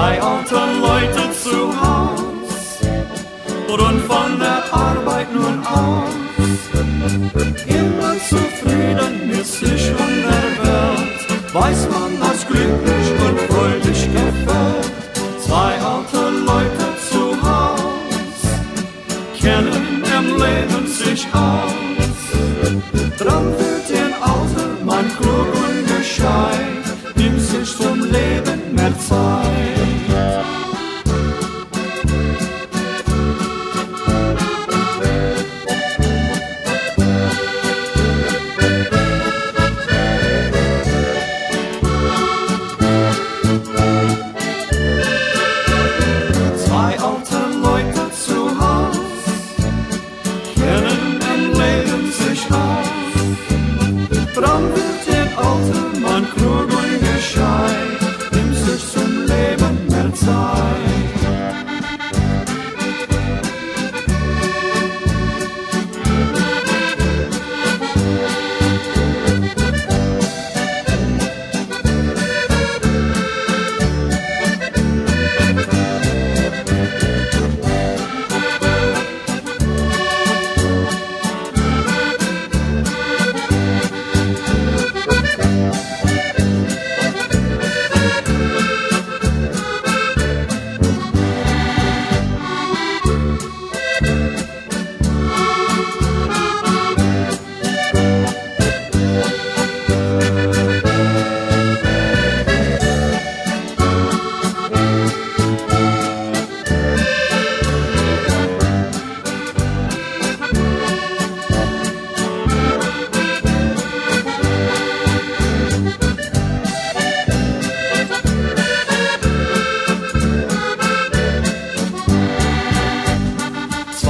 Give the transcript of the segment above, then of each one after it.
zwei alten Leute zu Haus und von der Arbeit nun aus. Immer zufrieden mit sich und der Welt, weiß man, dass glücklich und freudig gefällt. Zwei alte Leute zu Haus kennen im Leben sich aus. Dran wird in Außen mein klug und geschah. Dran wird den alten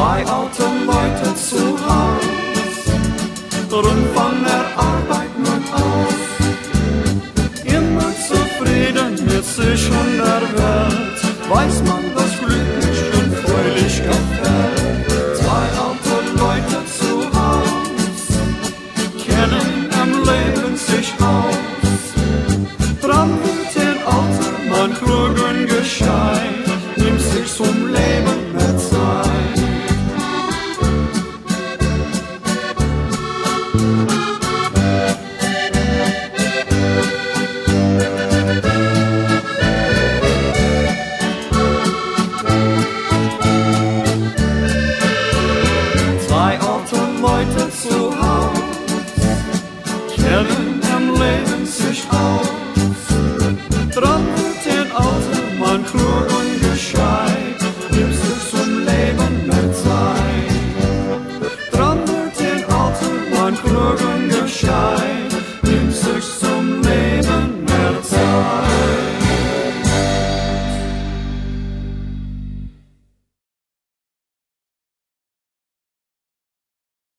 Zwei alte Leute zu Haus, rund von der Arbeit nun aus. Immer zufrieden mit sich und der Welt, weiß man, dass glücklich und fröhlich gefällt. Zwei alte Leute zu Haus, kennen im Leben sich aus. Dran wird den alten Mann klug und